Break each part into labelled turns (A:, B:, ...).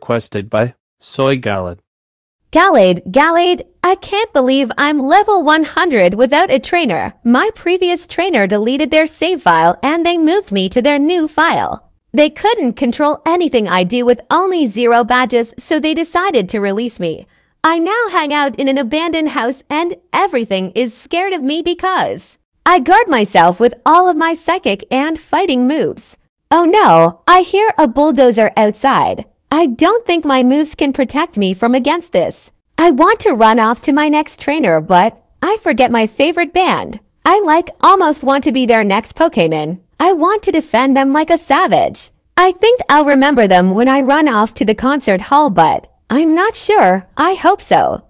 A: Requested by Soy Galad.
B: Gallade, Gallade, I can't believe I'm level 100 without a trainer. My previous trainer deleted their save file and they moved me to their new file. They couldn't control anything I do with only zero badges, so they decided to release me. I now hang out in an abandoned house and everything is scared of me because I guard myself with all of my psychic and fighting moves. Oh no, I hear a bulldozer outside. I don't think my moves can protect me from against this. I want to run off to my next trainer, but I forget my favorite band. I like almost want to be their next Pokemon. I want to defend them like a savage. I think I'll remember them when I run off to the concert hall, but I'm not sure. I hope so.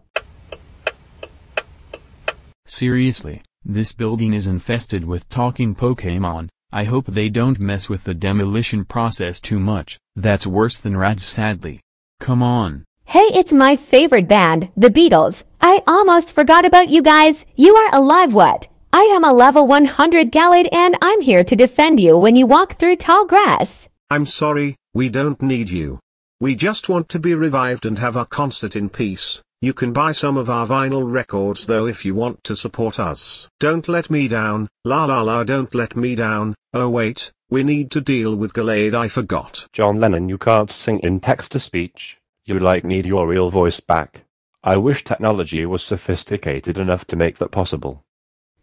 C: Seriously, this building is infested with talking Pokemon. I hope they don't mess with the demolition process too much. That's worse than rats sadly. Come on.
B: Hey, it's my favorite band, the Beatles. I almost forgot about you guys. You are alive what? I am a level 100 Gallade and I'm here to defend you when you walk through tall grass.
D: I'm sorry, we don't need you. We just want to be revived and have our concert in peace. You can buy some of our vinyl records though if you want to support us. Don't let me down, la la la don't let me down, oh wait, we need to deal with Gallade I forgot.
A: John Lennon, you can't sing in text-to-speech. You like need your real voice back. I wish technology was sophisticated enough to make that possible.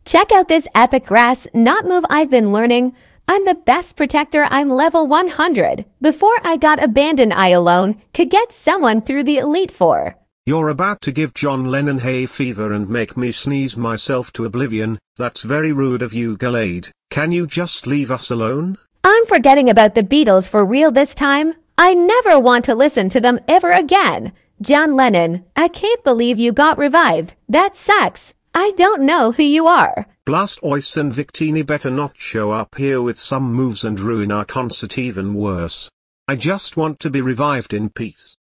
B: Check out this epic grass knot move I've been learning. I'm the best protector I'm level 100. Before I got abandoned I alone could get someone through the Elite Four.
D: You're about to give John Lennon hay fever and make me sneeze myself to oblivion, that's very rude of you Gallade, can you just leave us alone?
B: I'm forgetting about the Beatles for real this time. I never want to listen to them ever again. John Lennon, I can't believe you got revived. That sucks. I don't know who you are.
D: Blastoise and Victini better not show up here with some moves and ruin our concert even worse. I just want to be revived in peace.